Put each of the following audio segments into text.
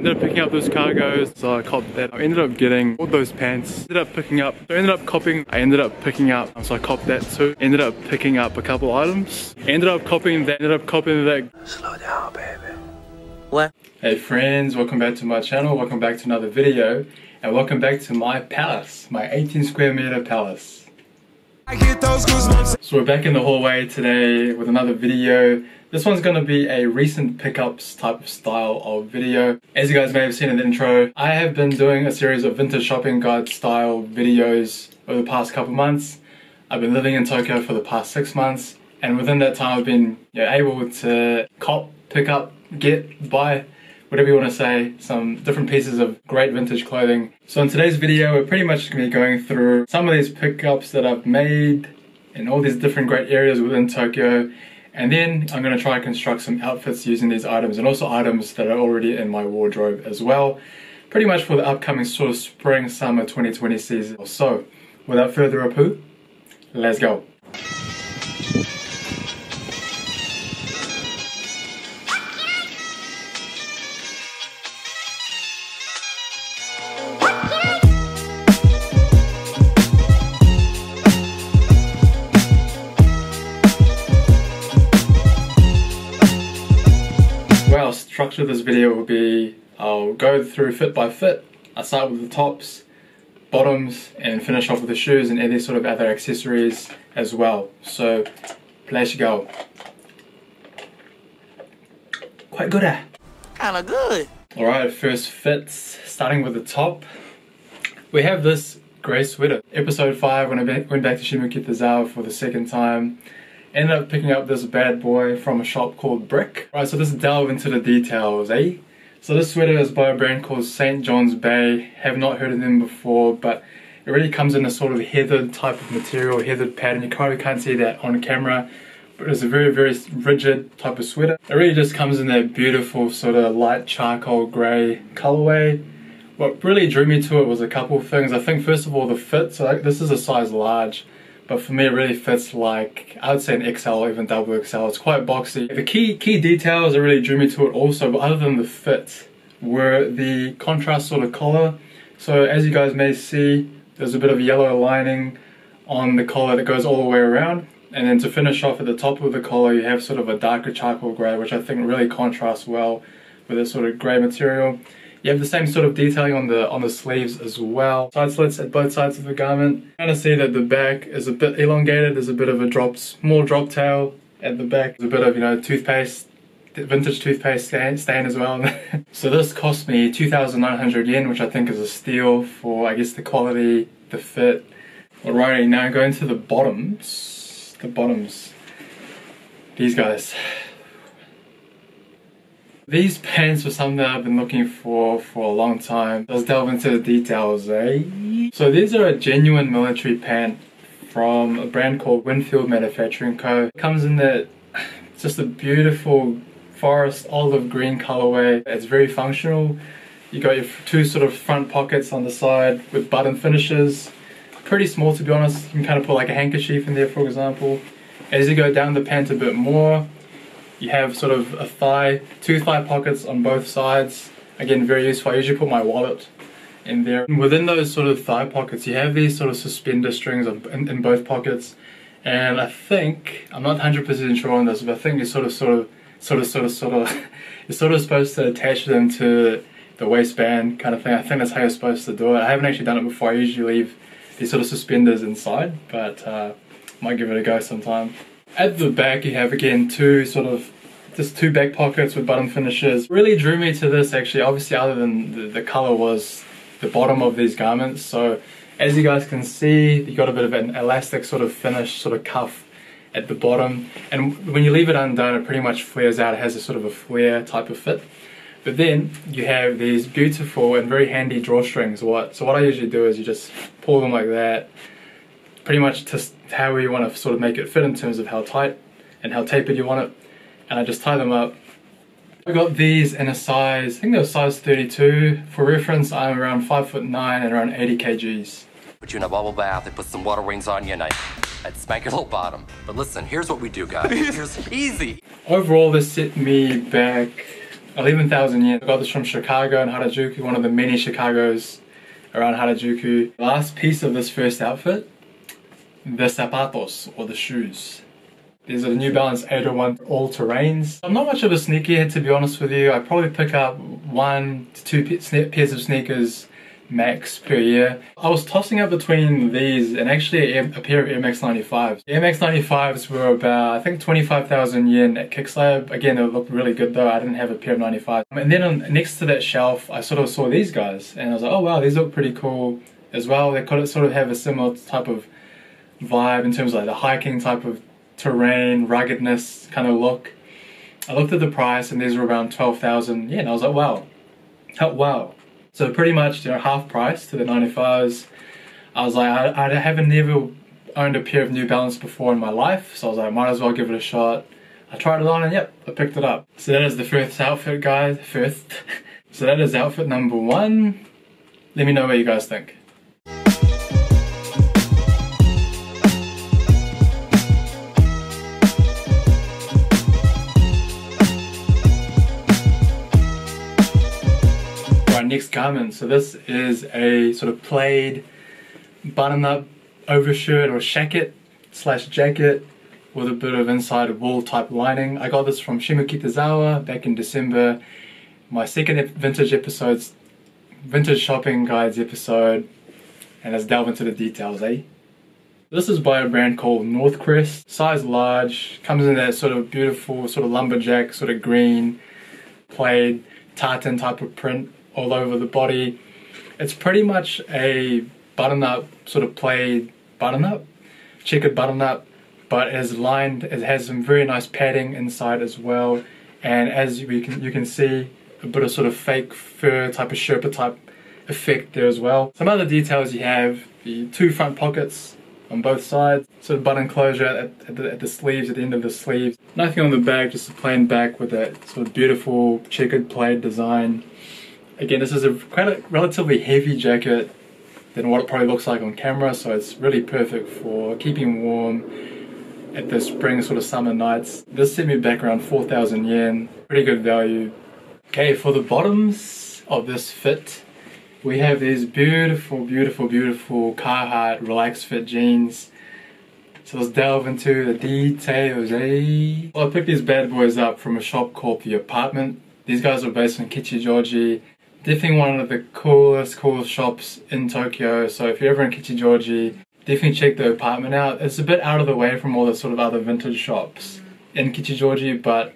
Ended up picking up those cargos, so I copped that. I ended up getting all those pants. Ended up picking up, so I ended up copying, I ended up picking up, um, so I copped that too. Ended up picking up a couple items. Ended up copying that, ended up copying that. Slow down, baby. What? Hey friends, welcome back to my channel, welcome back to another video, and welcome back to my palace, my 18 square meter palace. So we're back in the hallway today with another video. This one's gonna be a recent pickups type of style of video. As you guys may have seen in the intro, I have been doing a series of vintage shopping guide style videos over the past couple months. I've been living in Tokyo for the past six months, and within that time I've been you know, able to cop, pick up, get, buy, whatever you want to say, some different pieces of great vintage clothing. So in today's video, we're pretty much going to be going through some of these pickups that I've made in all these different great areas within Tokyo. And then I'm going to try and construct some outfits using these items and also items that are already in my wardrobe as well. Pretty much for the upcoming sort of spring, summer 2020 season. So without further ado, let's go. Structure of this video will be I'll go through fit by fit. I start with the tops, bottoms, and finish off with the shoes and any sort of other accessories as well. So, let's go. Quite good, eh? Kinda good. Alright, first fits, starting with the top. We have this grey sweater. Episode 5, when I went back to Shimokitazawa for the second time, ended up picking up this bad boy from a shop called Brick. Right, so let's delve into the details, eh? So this sweater is by a brand called St. John's Bay. Have not heard of them before, but it really comes in a sort of heathered type of material, heathered pattern. You probably can't see that on camera, but it's a very, very rigid type of sweater. It really just comes in that beautiful sort of light charcoal grey colorway. What really drew me to it was a couple of things. I think first of all the fit, so this is a size large but for me it really fits like I would say an XL even double XL. It's quite boxy. The key key details that really drew me to it also, but other than the fit, were the contrast sort of collar. So as you guys may see, there's a bit of yellow lining on the collar that goes all the way around. And then to finish off at the top of the collar, you have sort of a darker charcoal grey, which I think really contrasts well with this sort of grey material. You have the same sort of detailing on the on the sleeves as well. Side slits at both sides of the garment. Kind of see that the back is a bit elongated. There's a bit of a drop, small drop tail at the back. There's a bit of you know toothpaste, vintage toothpaste stain, stain as well. so this cost me 2,900 yen, which I think is a steal for I guess the quality, the fit. Alrighty, now going to the bottoms. The bottoms. These guys. These pants were something I've been looking for for a long time. Let's delve into the details, eh? So these are a genuine military pant from a brand called Winfield Manufacturing Co. It comes in that just a beautiful forest olive green colorway. It's very functional. You got your two sort of front pockets on the side with button finishes. Pretty small to be honest. You can kind of put like a handkerchief in there for example. As you go down the pant a bit more, you have sort of a thigh, two thigh pockets on both sides. Again, very useful. I usually put my wallet in there. Within those sort of thigh pockets, you have these sort of suspender strings in, in both pockets. And I think, I'm not 100% sure on this, but I think you're sort of, sort of, sort of, sort of, sort of, you're sort of supposed to attach them to the waistband kind of thing. I think that's how you're supposed to do it. I haven't actually done it before. I usually leave these sort of suspenders inside, but uh, might give it a go sometime. At the back you have again two sort of just two back pockets with button finishes. Really drew me to this actually, obviously other than the, the color was the bottom of these garments. So as you guys can see, you got a bit of an elastic sort of finish, sort of cuff at the bottom. And when you leave it undone, it pretty much flares out. It has a sort of a flare type of fit. But then you have these beautiful and very handy drawstrings. What so what I usually do is you just pull them like that, pretty much just how you want to sort of make it fit in terms of how tight and how tapered you want it. And I just tie them up. I got these in a size, I think they're size 32. For reference, I'm around 5 foot 9 and around 80 kgs. Put you in a bubble bath, they put some water wings on you, and I, I'd smack your little bottom. But listen, here's what we do, guys. Here's easy. Overall, this set me back 11,000 yen. I got this from Chicago and Harajuku, one of the many Chicagos around Harajuku. Last piece of this first outfit, the zapatos or the shoes. These are the New Balance 801 all terrains. I'm not much of a sneakerhead to be honest with you. I probably pick up one to two pairs of sneakers max per year. I was tossing up between these and actually a, pair of Air Max 95s. The Air Max 95s were about, I think 25,000 yen at Kickslab. Again, they looked really good though. I didn't have a pair of 95s. And then on, next to that shelf, I sort of saw these guys and I was like, oh wow, these look pretty cool as well. They could sort of have a similar type of vibe in terms of like the hiking type of terrain, ruggedness kind of look. I looked at the price and these were around 12,000 yen. I was like, wow, oh, wow. So pretty much, you know, half price to the 95s. I was like, I, I haven't never owned a pair of New Balance before in my life, so I was like, might as well give it a shot. I tried it on and yep, I picked it up. So that is the first outfit, guys. First. so that is outfit number one. Let me know what you guys think. Next garment. So this is a sort of plaid button-up overshirt or shacket slash jacket with a bit of inside wool type lining. I got this from Shimokitazawa back in December. My second vintage episodes, vintage shopping guides episode, and let's delve into the details, eh? This is by a brand called Northcrest, size large, comes in that sort of beautiful sort of lumberjack, sort of green, plaid, tartan type of print all over the body. It's pretty much a button-up sort of plaid button-up, checkered button-up, but it is lined. It has some very nice padding inside as well, and as you can you can see, a bit of sort of fake fur type of Sherpa type effect there as well. Some other details you have the two front pockets on both sides, sort of button closure at, at, the, at the sleeves, at the end of the sleeves. Nothing on the back, just a plain back with that sort of beautiful checkered plaid design. Again, this is a quite a relatively heavy jacket than what it probably looks like on camera, so it's really perfect for keeping warm at the spring sort of summer nights. This sent me back around 4,000 yen, pretty good value. Okay, for the bottoms of this fit, we have these beautiful, beautiful, beautiful Carhartt relaxed fit jeans. So let's delve into the details, eh? Well, I picked these bad boys up from a shop called The Apartment. These guys are based in Kichijoji definitely one of the coolest, coolest shops in Tokyo. So if you're ever in Kichijoji, definitely check the apartment out. It's a bit out of the way from all the sort of other vintage shops in Kichijoji, but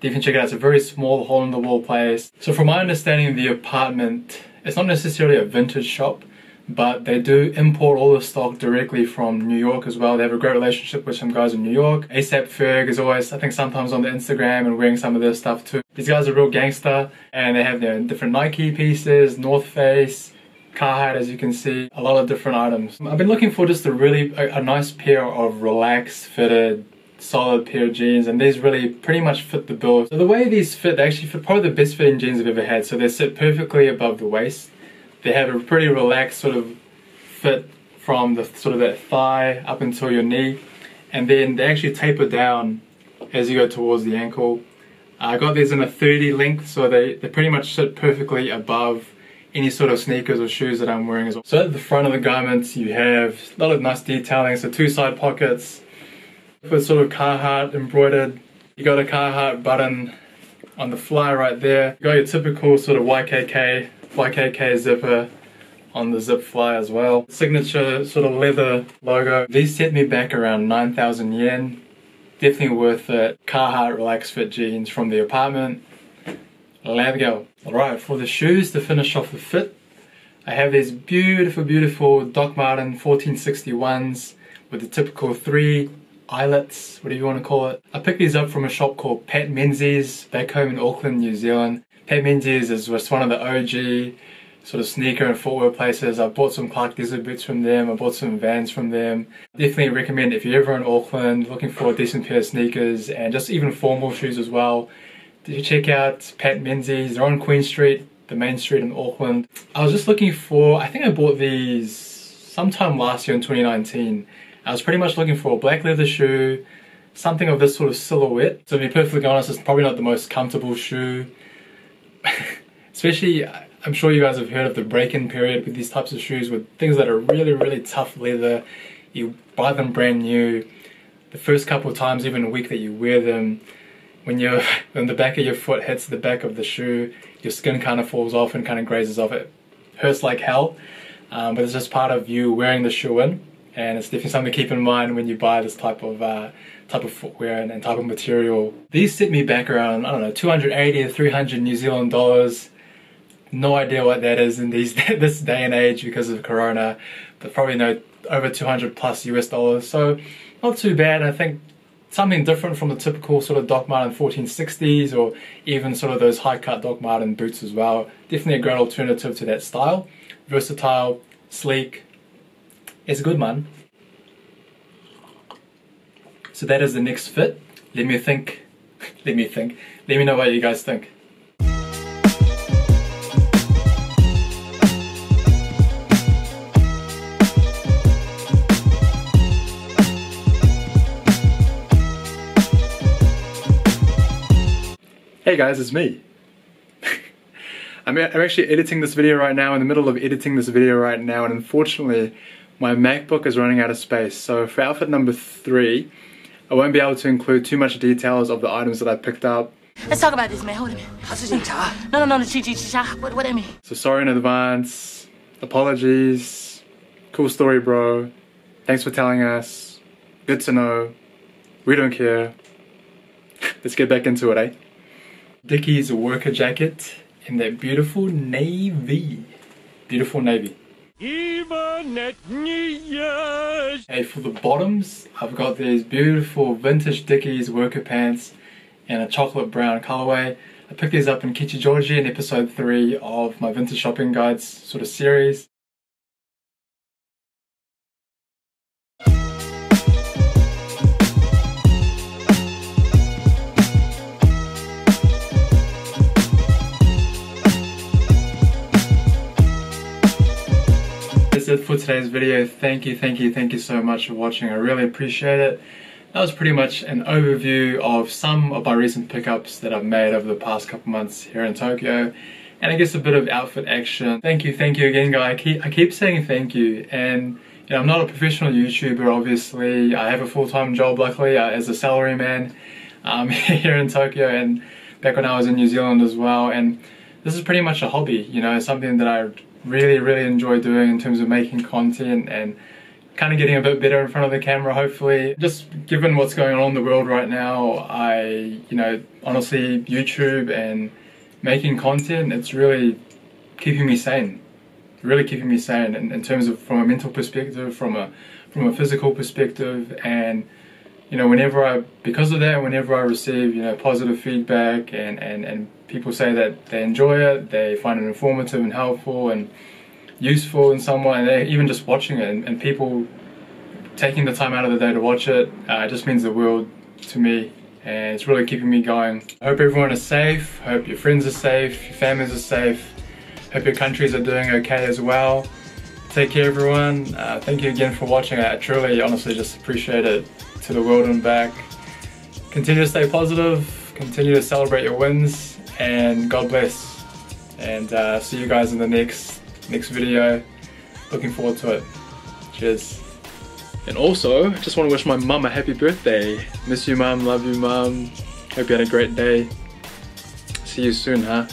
definitely check it out. It's a very small hole in the wall place. So from my understanding, the apartment, it's not necessarily a vintage shop, but they do import all the stock directly from New York as well. They have a great relationship with some guys in New York. ASAP Ferg is always, I think, sometimes on the Instagram and wearing some of their stuff too. These guys are real gangster and they have their different Nike pieces, North Face, Carhartt as you can see, a lot of different items. I've been looking for just a really, a, a nice pair of relaxed fitted solid pair of jeans and these really pretty much fit the bill. So the way these fit, they actually fit probably the best fitting jeans I've ever had. So they sit perfectly above the waist they have a pretty relaxed sort of fit from the sort of that thigh up until your knee and then they actually taper down as you go towards the ankle. Uh, I got these in a 30 length so they, they pretty much sit perfectly above any sort of sneakers or shoes that I'm wearing as well. So at the front of the garments you have a lot of nice detailing, so two side pockets with sort of Carhartt embroidered. You got a Carhartt button on the fly right there. You got your typical sort of YKK YKK zipper on the zip fly as well. Signature sort of leather logo. These set me back around 9,000 yen. Definitely worth it. Carhartt Relax Fit jeans from the apartment. Let's go. Alright, for the shoes to finish off the fit, I have these beautiful, beautiful Doc Marten 1461s with the typical three eyelets, whatever you want to call it. I picked these up from a shop called Pat Menzies back home in Auckland, New Zealand. Pat Menzies is was one of the OG sort of sneaker and footwear places. I bought some Clark Desert boots from them. I bought some Vans from them. Definitely recommend if you're ever in Auckland looking for a decent pair of sneakers and just even formal shoes as well. Did you check out Pat Menzies. They're on Queen Street, the main street in Auckland. I was just looking for. I think I bought these sometime last year in 2019. I was pretty much looking for a black leather shoe, something of this sort of silhouette. So to be perfectly honest, it's probably not the most comfortable shoe especially I'm sure you guys have heard of the break-in period with these types of shoes with things that are really really tough leather. You buy them brand new. The first couple of times even a week that you wear them when you when the back of your foot hits the back of the shoe your skin kind of falls off and kind of grazes off. It hurts like hell um, but it's just part of you wearing the shoe in and it's definitely something to keep in mind when you buy this type of uh, type of footwear and, and, type of material. These set me back around I don't know 280 to 300 New Zealand dollars. No idea what that is in these this day and age because of Corona, but probably no over 200 plus US dollars. So not too bad. I think something different from the typical sort of Doc Marten 1460s or even sort of those high cut Doc Marten boots as well. Definitely a great alternative to that style. Versatile, sleek, it's a good man. So that is the next fit. Let me think. Let me think. Let me know what you guys think. Hey guys, it's me. I'm, I'm actually editing this video right now, in the middle of editing this video right now, and unfortunately my MacBook is running out of space. So for outfit number three, I won't be able to include too much details of the items that I picked up. Let's talk about this, man. Hold on. No, no, no, no, chi, chi, chi, What, what I mean? So sorry in advance. Apologies. Cool story, bro. Thanks for telling us. Good to know. We don't care. Let's get back into it, eh? Dickies worker jacket in that beautiful navy. Beautiful navy. Hey, for the bottoms, I've got these beautiful vintage Dickies worker pants in a chocolate brown colorway. I picked these up in Kichijoji in episode 3 of my vintage shopping guides sort of series. For today's video. Thank you, thank you, thank you so much for watching. I really appreciate it. That was pretty much an overview of some of my recent pickups that I've made over the past couple months here in Tokyo. And I guess a bit of outfit action. Thank you, thank you again, guys. I keep, I keep saying thank you. And you know, I'm not a professional YouTuber, obviously. I have a full-time job, luckily, uh, as a salaryman um, here in Tokyo and back when I was in New Zealand as well. And this is pretty much a hobby, you know, something that I really, really enjoy doing in terms of making content and kind of getting a bit better in front of the camera hopefully. Just given what's going on in the world right now I you know honestly YouTube and making content it's really keeping me sane. Really keeping me sane in, in terms of from a mental perspective from a from a physical perspective and you know whenever I because of that whenever I receive you know positive feedback and and and people say that they enjoy it, they find it informative and helpful and useful in some way, and even just watching it, and, and people taking the time out of the day to watch it, uh, just means the world to me and it's really keeping me going. I hope everyone is safe, hope your friends are safe, your families are safe, hope your countries are doing okay as well. Take care everyone, uh, thank you again for watching, I truly honestly just appreciate it to the world and back. Continue to stay positive, continue to celebrate your wins, and God bless. And uh, see you guys in the next next video. Looking forward to it. Cheers. And also, just want to wish my mum a happy birthday. Miss you mum, love you mum. Hope you had a great day. See you soon, huh?